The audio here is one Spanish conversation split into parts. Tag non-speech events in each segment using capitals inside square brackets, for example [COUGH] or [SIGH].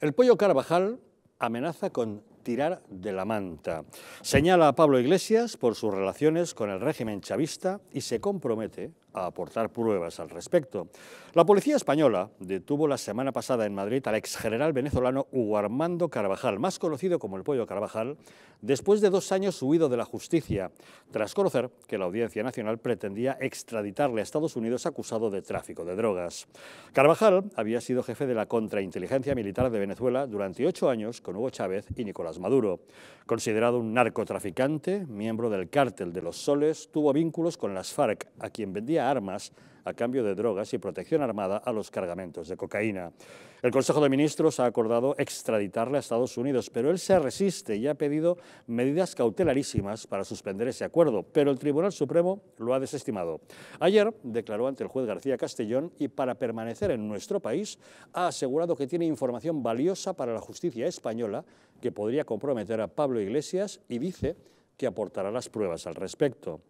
El pollo Carvajal amenaza con tirar de la manta. Señala a Pablo Iglesias por sus relaciones con el régimen chavista y se compromete a aportar pruebas al respecto. La policía española detuvo la semana pasada en Madrid al exgeneral venezolano Hugo Armando Carvajal, más conocido como el Pollo Carvajal, después de dos años huido de la justicia, tras conocer que la Audiencia Nacional pretendía extraditarle a Estados Unidos acusado de tráfico de drogas. Carvajal había sido jefe de la contrainteligencia militar de Venezuela durante ocho años con Hugo Chávez y Nicolás Maduro. Considerado un narcotraficante, miembro del cártel de los Soles, tuvo vínculos con las FARC, a quien vendía armas a cambio de drogas y protección armada a los cargamentos de cocaína. El Consejo de Ministros ha acordado extraditarle a Estados Unidos, pero él se resiste y ha pedido medidas cautelarísimas para suspender ese acuerdo, pero el Tribunal Supremo lo ha desestimado. Ayer declaró ante el juez García Castellón y para permanecer en nuestro país ha asegurado que tiene información valiosa para la justicia española que podría comprometer a Pablo Iglesias y dice que aportará las pruebas al respecto.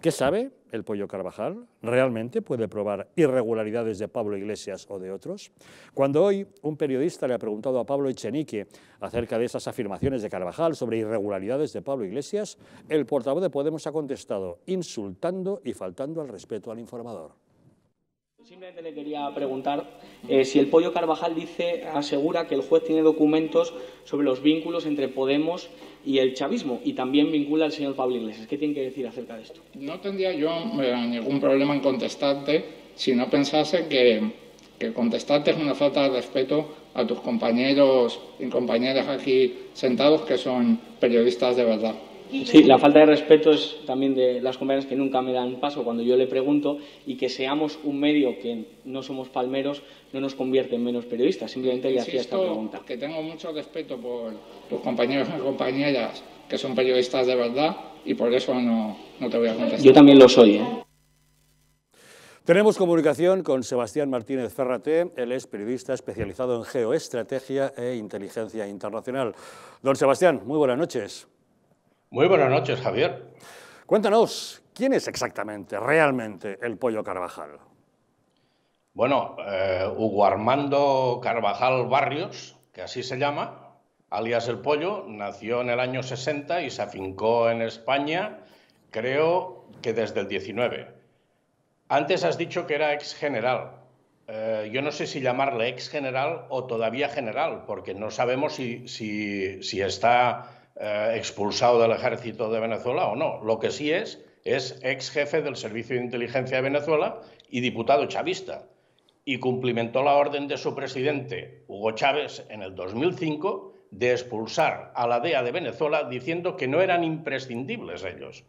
¿Qué sabe el Pollo Carvajal? ¿Realmente puede probar irregularidades de Pablo Iglesias o de otros? Cuando hoy un periodista le ha preguntado a Pablo Echenique acerca de esas afirmaciones de Carvajal sobre irregularidades de Pablo Iglesias, el portavoz de Podemos ha contestado insultando y faltando al respeto al informador. Simplemente le quería preguntar eh, si el Pollo Carvajal dice, asegura que el juez tiene documentos sobre los vínculos entre Podemos y el chavismo y también vincula al señor Pablo Iglesias. ¿Qué tiene que decir acerca de esto? No tendría yo eh, ningún problema en contestarte si no pensase que, que contestarte es una falta de respeto a tus compañeros y compañeras aquí sentados que son periodistas de verdad. Sí, la falta de respeto es también de las compañeras que nunca me dan paso cuando yo le pregunto y que seamos un medio que no somos palmeros no nos convierte en menos periodistas. Simplemente le hacía esta pregunta. que tengo mucho respeto por los compañeros y compañeras que son periodistas de verdad y por eso no, no te voy a contestar. Yo también lo soy. ¿eh? Tenemos comunicación con Sebastián Martínez Ferrate, él es periodista especializado en geoestrategia e inteligencia internacional. Don Sebastián, muy buenas noches. Muy buenas noches, Javier. Cuéntanos, ¿quién es exactamente, realmente, el Pollo Carvajal? Bueno, eh, Hugo Armando Carvajal Barrios, que así se llama, alias El Pollo, nació en el año 60 y se afincó en España, creo que desde el 19. Antes has dicho que era ex general. Eh, yo no sé si llamarle ex general o todavía general, porque no sabemos si, si, si está eh, expulsado del ejército de Venezuela o no. Lo que sí es, es ex jefe del Servicio de Inteligencia de Venezuela y diputado chavista. Y cumplimentó la orden de su presidente, Hugo Chávez, en el 2005 de expulsar a la DEA de Venezuela diciendo que no eran imprescindibles ellos.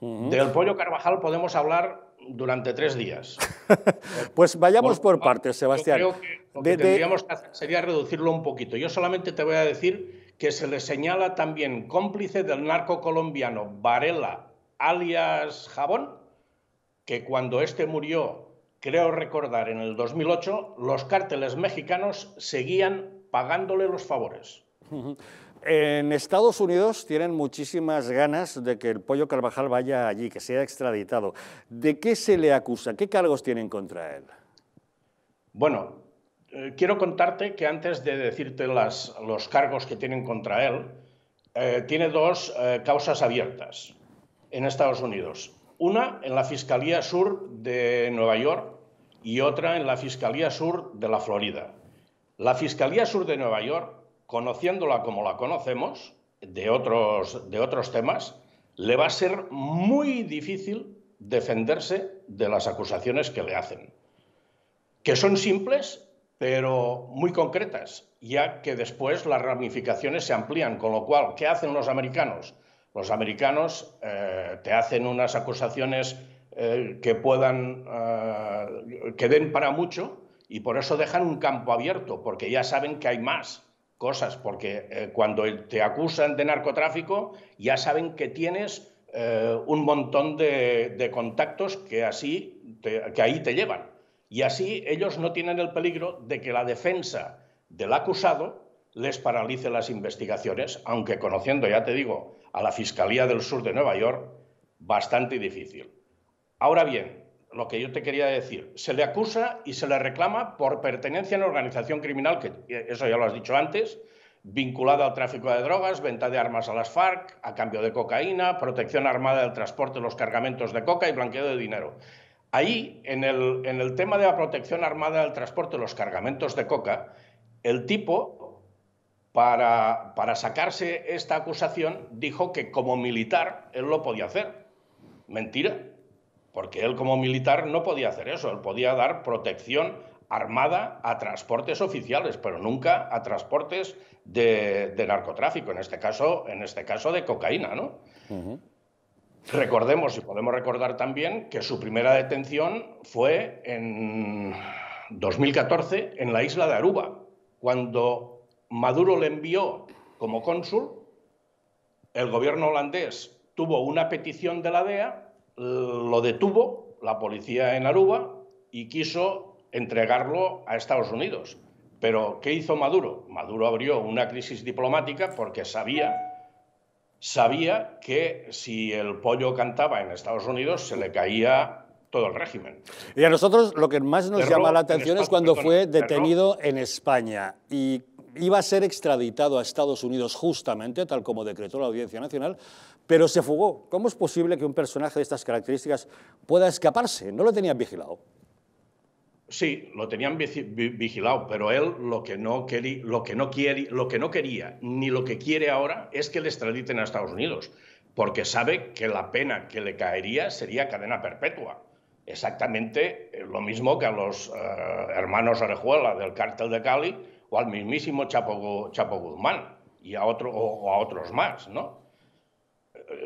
Del pollo Carvajal podemos hablar durante tres días. [LAUGHS] pues vayamos por, partes, Sebastián. creo que lo que tendríamos que hacer sería reducirlo un poquito. Yo solamente te voy a decir que se le señala también cómplice del narco colombiano Varela, alias Jabón, que cuando este murió, creo recordar, en el 2008, los cárteles mexicanos seguían pagándole los favores. [LAUGHS] En Estados Unidos tienen muchísimas ganas de que el Pollo Carvajal vaya allí, que sea extraditado. ¿De qué se le acusa? ¿Qué cargos tienen contra él? Bueno, eh, quiero contarte que antes de decirte los cargos que tienen contra él, eh, tiene dos eh, causas abiertas en Estados Unidos. Una en la Fiscalía Sur de Nueva York y otra en la Fiscalía Sur de la Florida. La Fiscalía Sur de Nueva York, conociéndola como la conocemos, de otros, de otros temas, le va a ser muy difícil defenderse de las acusaciones que le hacen. Que son simples pero muy concretas, ya que después las ramificaciones se amplían, con lo cual, ¿qué hacen los americanos? Los americanos eh, te hacen unas acusaciones eh, que puedan, eh, que den para mucho y por eso dejan un campo abierto, porque ya saben que hay más cosas, porque cuando te acusan de narcotráfico ya saben que tienes un montón de, contactos que así que ahí te llevan y así ellos no tienen el peligro de que la defensa del acusado les paralice las investigaciones, aunque conociendo, ya te digo, a la Fiscalía del Sur de Nueva York, bastante difícil. Ahora bien, lo que yo te quería decir. Se le acusa y se le reclama por pertenencia a una organización criminal, que eso ya lo has dicho antes, vinculada al tráfico de drogas, venta de armas a las FARC a cambio de cocaína, protección armada del transporte de los cargamentos de coca y blanqueo de dinero. Ahí, en el, tema de la protección armada del transporte de los cargamentos de coca, el tipo, para, para sacarse esta acusación, dijo que como militar él lo podía hacer. Mentira, porque él como militar no podía hacer eso, él podía dar protección armada a transportes oficiales, pero nunca a transportes de, narcotráfico, en este caso, en este caso de cocaína, ¿no? Recordemos, y podemos recordar también, que su primera detención fue en 2014 en la isla de Aruba, cuando Maduro le envió como cónsul, el gobierno holandés tuvo una petición de la DEA, lo detuvo la policía en Aruba y quiso entregarlo a Estados Unidos. Pero, ¿qué hizo Maduro? Maduro abrió una crisis diplomática porque sabía, sabía que si el pollo cantaba en Estados Unidos se le caía todo el régimen. Y a nosotros lo que más nos llama la atención es cuando fue detenido en España y iba a ser extraditado a Estados Unidos justamente, tal como decretó la Audiencia Nacional, pero se fugó. ¿Cómo es posible que un personaje de estas características pueda escaparse? ¿No lo tenían vigilado? Sí, lo tenían vigilado, pero él lo que no quería, lo que no quiere, lo que no quería, ni lo que quiere ahora es que le extraditen a Estados Unidos, porque sabe que la pena que le caería sería cadena perpetua. Exactamente eh, lo mismo que a los eh, hermanos Orejuela del cártel de Cali o al mismísimo Chapo, Chapo Guzmán y a otro, o a otros más, ¿no?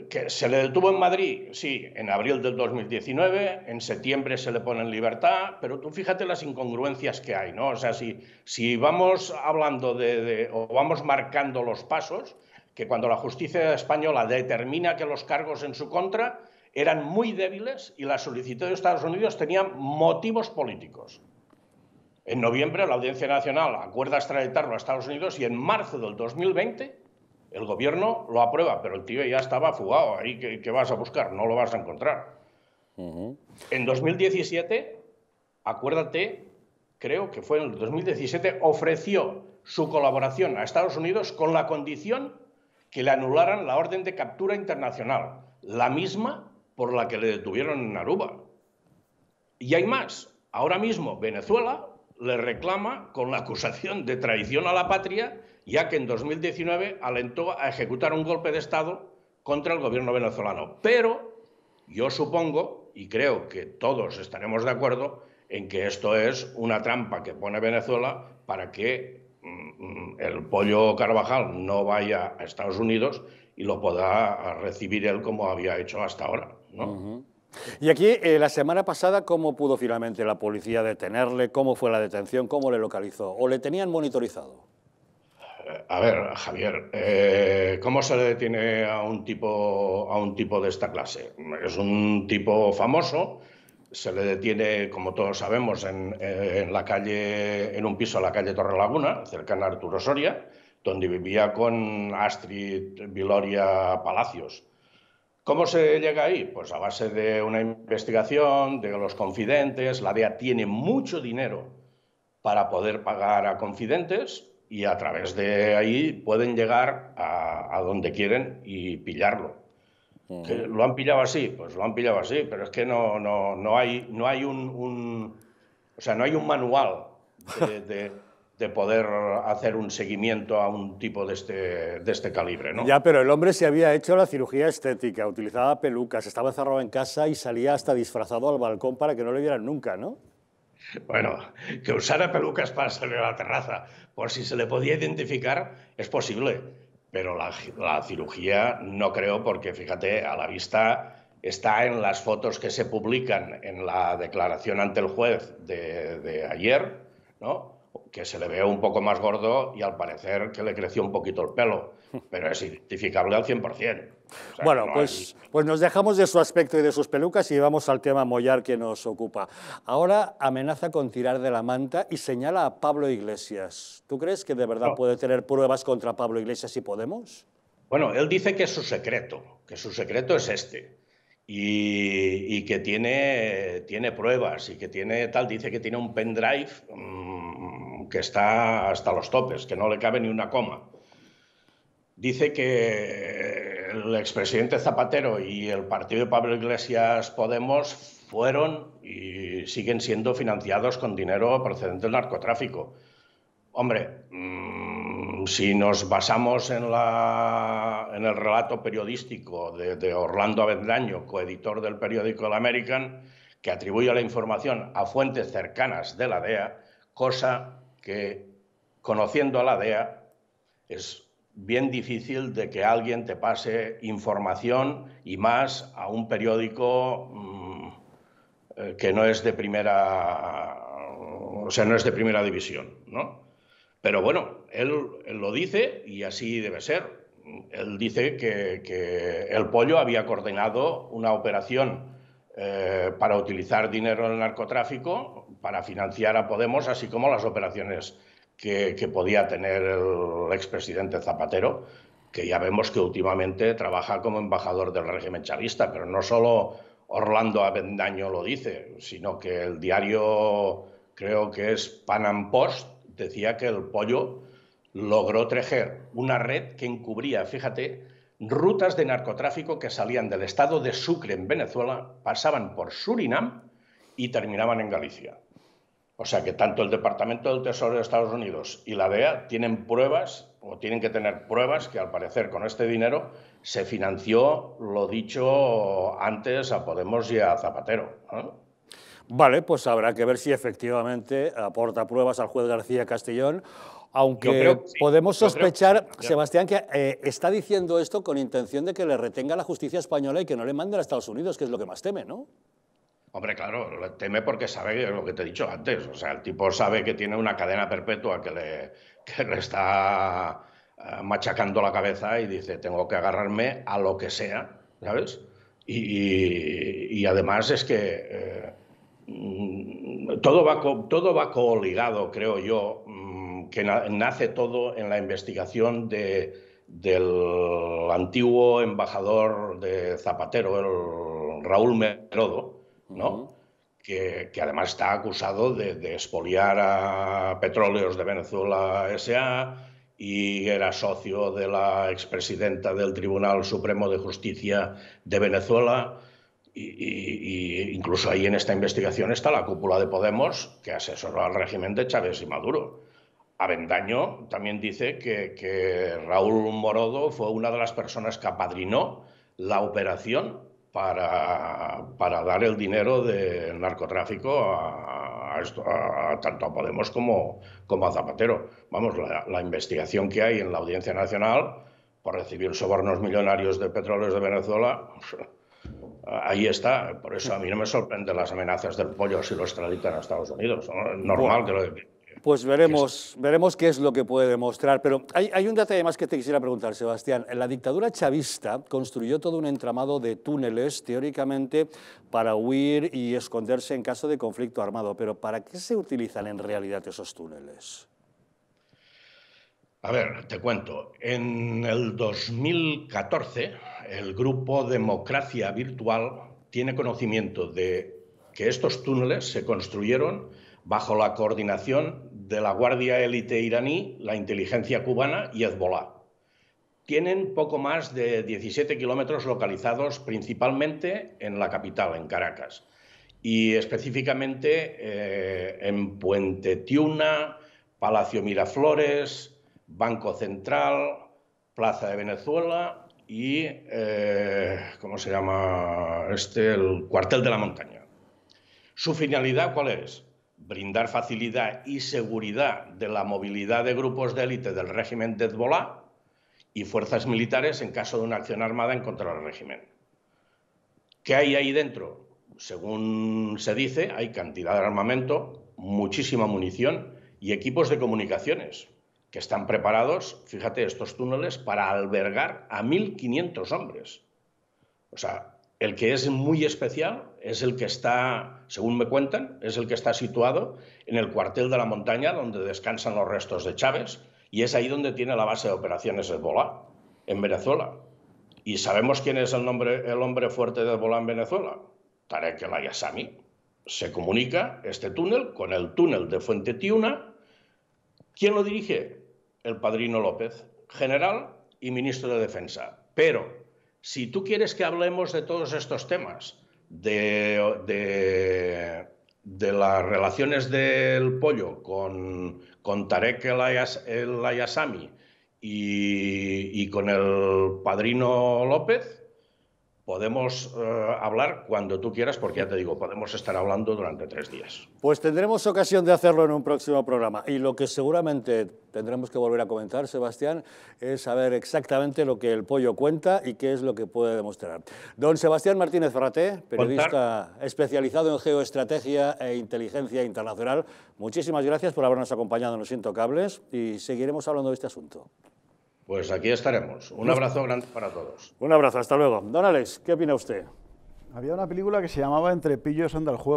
Que se le detuvo en Madrid, sí, en abril del 2019, en septiembre se le pone en libertad, pero tú fíjate las incongruencias que hay, ¿no? O sea, si, vamos hablando de, o vamos marcando los pasos, que cuando la justicia española determina que los cargos en su contra eran muy débiles y la solicitud de Estados Unidos tenía motivos políticos. En noviembre la Audiencia Nacional acuerda extraditarlo a Estados Unidos y en marzo del 2020 el gobierno lo aprueba, pero el tío ya estaba fugado. Ahí, ¿qué, vas a buscar? No lo vas a encontrar. En 2017, acuérdate, creo que fue en el 2017, ofreció su colaboración a Estados Unidos con la condición que le anularan la orden de captura internacional, la misma por la que le detuvieron en Aruba. Y hay más. Ahora mismo Venezuela le reclama con la acusación de traición a la patria ya que en 2019 alentó a ejecutar un golpe de Estado contra el gobierno venezolano. Pero yo supongo, y creo que todos estaremos de acuerdo, en que esto es una trampa que pone Venezuela para que mm, el pollo Carvajal no vaya a Estados Unidos y lo pueda recibir él como había hecho hasta ahora. Y aquí, eh, la semana pasada, ¿cómo pudo finalmente la policía detenerle? ¿Cómo fue la detención? ¿Cómo le localizó? ¿O le tenían monitorizado? A ver, Javier, eh, ¿cómo se le detiene a un, tipo, a un tipo de esta clase? Es un tipo famoso, se le detiene, como todos sabemos, en, la calle, en un piso a la calle Torrelaguna, cercana a Arturo Soria, donde vivía con Astrid Viloria Palacios. ¿Cómo se llega ahí? Pues a base de una investigación, de los confidentes. La DEA tiene mucho dinero para poder pagar a confidentes y a través de ahí pueden llegar a, donde quieren y pillarlo. ¿Lo han pillado así? Pues lo han pillado así, pero es que no, no, no hay, no hay un, o sea, no hay un manual [LAUGHS] de, de, poder hacer un seguimiento a un tipo de este, de este calibre. ¿no? Ya, pero el hombre se había hecho la cirugía estética, utilizaba pelucas, estaba encerrado en casa y salía hasta disfrazado al balcón para que no le vieran nunca, ¿no? Bueno, que usara pelucas para salir a la terraza, por si se le podía identificar, es posible. Pero la, cirugía no creo, porque fíjate, a la vista está en las fotos que se publican en la declaración ante el juez de, ayer, ¿no? Que se le ve un poco más gordo y al parecer que le creció un poquito el pelo, [LAUGHS] pero es identificable al 100%. bueno, pues, pues nos dejamos de su aspecto y de sus pelucas y vamos al tema Mollar que nos ocupa. Ahora amenaza con tirar de la manta y señala a Pablo Iglesias. ¿Tú crees que de verdad puede tener pruebas contra Pablo Iglesias y Podemos? Bueno, él dice que es su secreto, que su secreto es este y, que tiene, tiene pruebas y que tiene tal, dice que tiene un pendrive mm, que está hasta los topes, que no le cabe ni una coma. Dice que el expresidente Zapatero y el partido de Pablo Iglesias Podemos fueron y siguen siendo financiados con dinero procedente del narcotráfico. Hombre, mm, si nos basamos en, la, en, el relato periodístico de, Orlando Avendaño, coeditor del periódico El American, que atribuye la información a fuentes cercanas de la DEA, cosa que, conociendo a la DEA, es bien difícil de que alguien te pase información y más a un periódico mm, eh, que no es de primera, o sea, no es de primera división, ¿no? Pero bueno, él, lo dice y así debe ser. Él dice que, el pollo había coordinado una operación eh, para utilizar dinero en el narcotráfico, para financiar a Podemos, así como las operaciones que, podía tener el expresidente Zapatero, que ya vemos que últimamente trabaja como embajador del régimen chavista, pero no solo Orlando Avendaño lo dice, sino que el diario, creo que es Panam Post, decía que el pollo logró tejer una red que encubría, fíjate, rutas de narcotráfico que salían del estado de Sucre en Venezuela, pasaban por Surinam y terminaban en Galicia. O sea que tanto el Departamento del Tesoro de Estados Unidos y la DEA tienen pruebas o tienen que tener pruebas que al parecer con este dinero se financió lo dicho antes a Podemos y a Zapatero. Vale, pues habrá que ver si efectivamente aporta pruebas al juez García Castellón, aunque podemos sospechar, Sebastián, que eh, está diciendo esto con intención de que le retenga la justicia española y que no le mande a Estados Unidos, que es lo que más teme, ¿no? Hombre, claro, teme porque sabe lo que te he dicho antes. O sea, el tipo sabe que tiene una cadena perpetua que le, está eh, machacando la cabeza y dice, tengo que agarrarme a lo que sea, ¿sabes? Y, además es que... Eh, Mm, todo va, todo va coligado, creo yo, mm, que nace todo en la investigación de, del antiguo embajador de Zapatero, Raúl Merodo, ¿no? que, además está acusado de, de expoliar a Petróleos de Venezuela S.A. y era socio de la expresidenta del Tribunal Supremo de Justicia de Venezuela y, incluso ahí en esta investigación está la cúpula de Podemos que asesoró al régimen de Chávez y Maduro. Avendaño también dice que, Raúl Morodo fue una de las personas que apadrinó la operación para, para dar el dinero del narcotráfico a, tanto a Podemos como, como a Zapatero. Vamos, la, la, investigación que hay en la Audiencia Nacional por recibir sobornos millonarios de petróleos de Venezuela ahí está. Por eso a mí no me sorprenden las amenazas del pollo si lo extraditan a Estados Unidos. Normal que lo... Pues veremos, veremos qué es lo que puede demostrar. Pero hay, hay, un detalle más que te quisiera preguntar, Sebastián. La dictadura chavista construyó todo un entramado de túneles, teóricamente, para huir y esconderse en caso de conflicto armado. Pero ¿para qué se utilizan en realidad esos túneles? A ver, te cuento. En el 2014 el grupo Democracia Virtual tiene conocimiento de que estos túneles se construyeron bajo la coordinación de la Guardia Élite iraní, la inteligencia cubana y Hezbollah. Tienen poco más de 17 kilómetros localizados principalmente en la capital, en Caracas, y específicamente eh, en Puente Tiuna, Palacio Miraflores, Banco Central, Plaza de Venezuela y, eh, ¿cómo se llama este? El cuartel de la montaña. ¿Su finalidad cuál es? Brindar facilidad y seguridad de la movilidad de grupos de élite del régimen de Hezbollah y fuerzas militares en caso de una acción armada en contra del régimen. ¿Qué hay ahí dentro? Según se dice, hay cantidad de armamento, muchísima munición y equipos de comunicaciones que están preparados, fíjate, estos túneles para albergar a 1.500 hombres. O sea, el que es muy especial es el que está, según me cuentan, es el que está situado en el cuartel de la montaña donde descansan los restos de Chávez y es ahí donde tiene la base de operaciones Hezbollah, en Venezuela. ¿Y sabemos quién es el, nombre, el hombre fuerte de Bola en Venezuela? Tarek El Ayasami. Se comunica este túnel con el túnel de Fuente Tiuna. ¿Quién lo dirige? El padrino López, general y ministro de Defensa. Pero si tú quieres que hablemos de todos estos temas, de, de, las relaciones del pollo con, con Tarek el, Ayas, Ayasami y, y, con el padrino López, podemos uh, hablar cuando tú quieras, porque ya te digo, podemos estar hablando durante tres días. Pues tendremos ocasión de hacerlo en un próximo programa. Y lo que seguramente tendremos que volver a comentar, Sebastián, es saber exactamente lo que el pollo cuenta y qué es lo que puede demostrar. Don Sebastián Martínez Ferraté, periodista Contar. especializado en geoestrategia e inteligencia internacional, muchísimas gracias por habernos acompañado en Los Intocables y seguiremos hablando de este asunto. Pues aquí estaremos. Un abrazo grande para todos. Un abrazo, hasta luego. Don Alex, ¿qué opina usted? Había una película que se llamaba Entre pillos anda el juego.